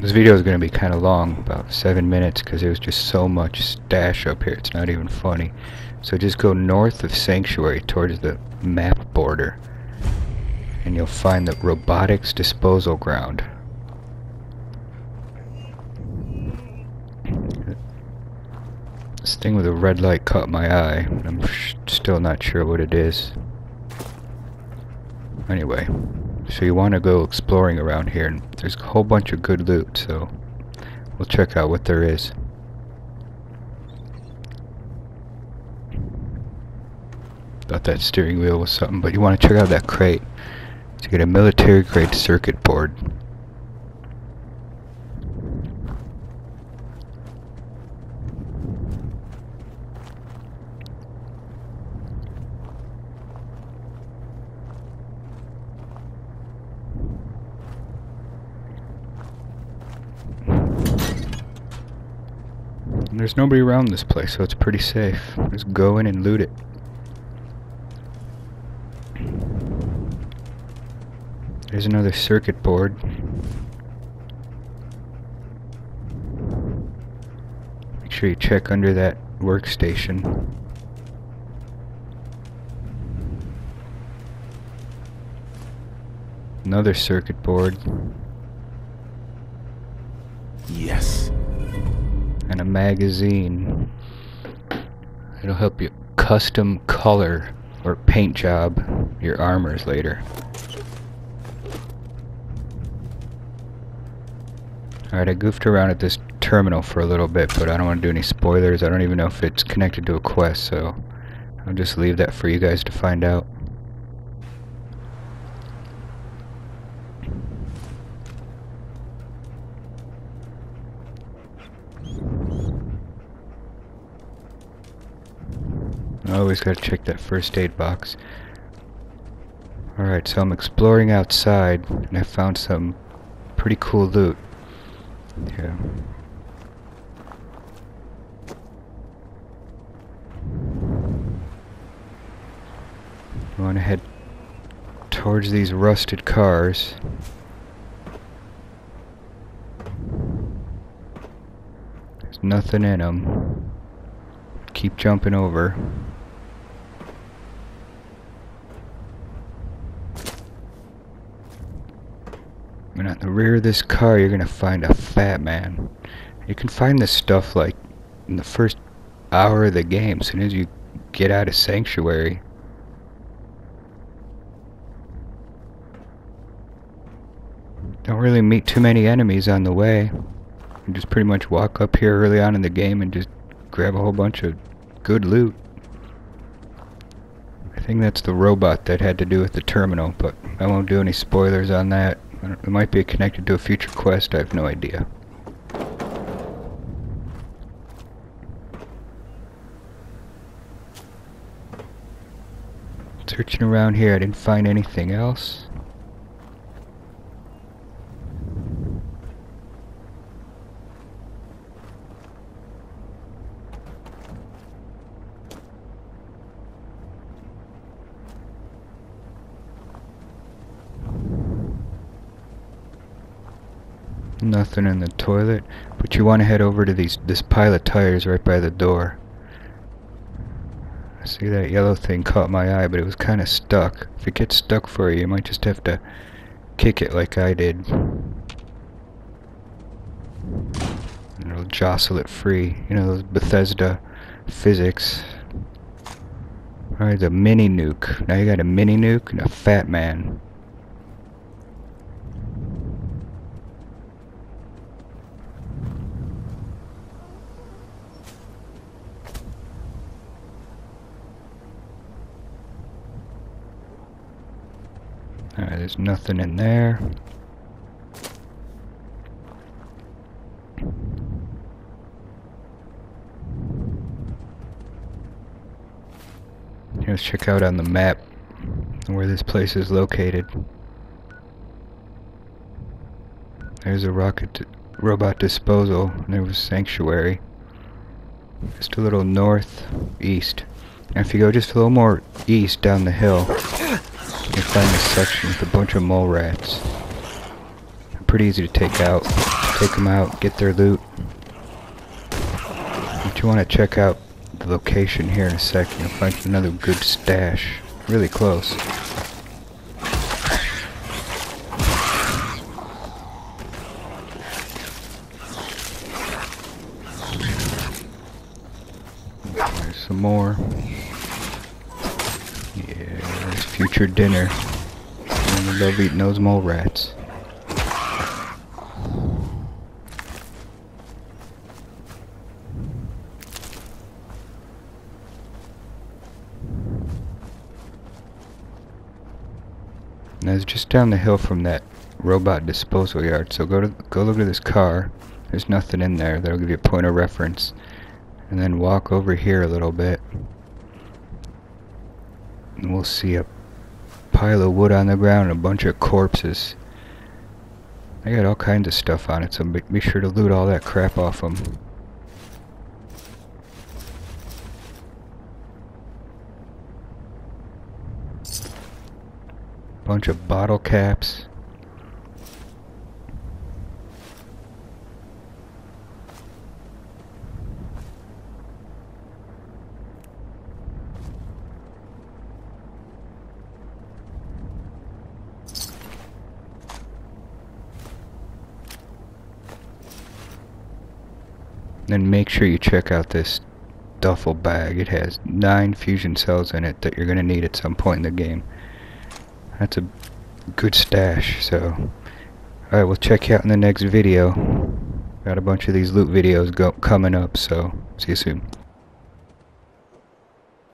This video is going to be kind of long, about 7 minutes, because there's just so much stash up here, it's not even funny. So just go north of Sanctuary towards the map border, and you'll find the Robotics Disposal Ground. This thing with a red light caught my eye, I'm still not sure what it is. Anyway, so you want to go exploring around here, and there's a whole bunch of good loot, so we'll check out what there is. Thought that steering wheel was something, but you want to check out that crate. To get a military grade circuit board. There's nobody around this place, so it's pretty safe. Just go in and loot it. There's another circuit board. Make sure you check under that workstation. Another circuit board. And a magazine. It'll help you custom color or paint job your armors later. Alright, I goofed around at this terminal for a little bit, but I don't want to do any spoilers. I don't even know if it's connected to a quest, so I'll just leave that for you guys to find out. I always gotta check that first aid box. Alright, so I'm exploring outside, and I found some pretty cool loot. Yeah. I want to head towards these rusted cars. There's nothing in them. Keep jumping over. And at the rear of this car, you're gonna find a fat man. You can find this stuff like in the first hour of the game, as soon as you get out of Sanctuary. Don't really meet too many enemies on the way. You just pretty much walk up here early on in the game and just grab a whole bunch of good loot. I think that's the robot that had to do with the terminal, but I won't do any spoilers on that. It might be connected to a future quest, I have no idea. Searching around here, I didn't find anything else. Nothing in the toilet, but you want to head over to these this pile of tires right by the door. I see that yellow thing caught my eye, but it was kind of stuck. If it gets stuck for you, you might just have to kick it like I did. And it'll jostle it free. You know, those Bethesda physics. Alright, the mini nuke. Now you got a mini nuke and a fat man. Alright, there's nothing in there. Let's check out on the map where this place is located. There's a rocket robot disposal. There was sanctuary. Just a little northeast. And if you go just a little more east down the hill, you find this section with a bunch of mole rats. Pretty easy to take out. take them out, get their loot. But you want to check out the location here in a second. You'll find another good stash. Really close. There's some more. Yeah, there's future dinner. I love eating those mole rats. And it's just down the hill from that robot disposal yard. So go to go look at this car. There's nothing in there. That'll give you a point of reference. And then walk over here a little bit. And we'll see a pile of wood on the ground and a bunch of corpses. I got all kinds of stuff on it, so be, be sure to loot all that crap off them. Bunch of bottle caps. Then make sure you check out this duffel bag. It has nine fusion cells in it that you're going to need at some point in the game. That's a good stash, so... Alright, we'll check you out in the next video. Got a bunch of these loot videos go coming up, so see you soon.